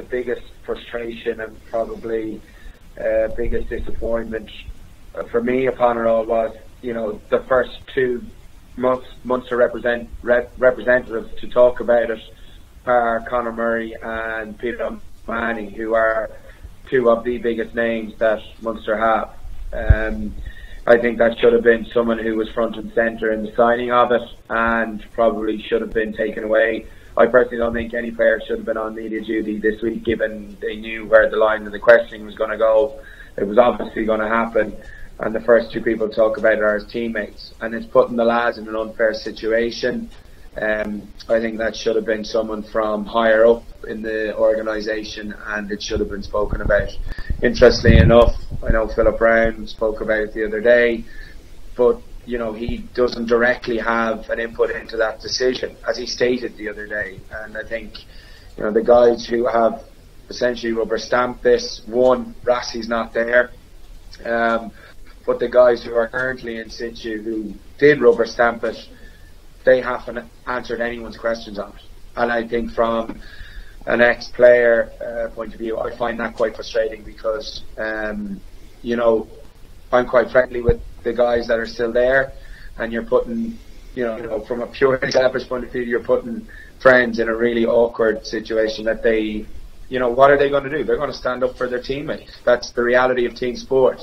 the biggest frustration and probably uh, biggest disappointment for me upon it all was, you know, the first two months, Munster represent, rep, representatives to talk about it are Conor Murray and Peter O'Mahony, who are two of the biggest names that Munster have. Um, I think that should have been someone who was front and centre in the signing of it and probably should have been taken away. I personally don't think any player should have been on media duty this week given they knew where the line of the questioning was going to go. It was obviously going to happen and the first two people to talk about it are his teammates. And it's putting the lads in an unfair situation. Um, I think that should have been someone from higher up in the organisation and it should have been spoken about. Interestingly enough, I know Philip Browne spoke about it the other day, but you know he doesn't directly have an input into that decision, as he stated the other day. And I think you know the guys who have essentially rubber stamped this. One, Rassie's not there. Um, but the guys who are currently in situ who did rubber stamp it, they haven't answered anyone's questions on it. And I think from an ex-player uh, point of view, I find that quite frustrating because, um, you know, I'm quite friendly with the guys that are still there, and you're putting, you know, from a pure selfish point of view, you're putting friends in a really awkward situation that they, you know, what are they going to do? They're going to stand up for their teammates. That's the reality of team sport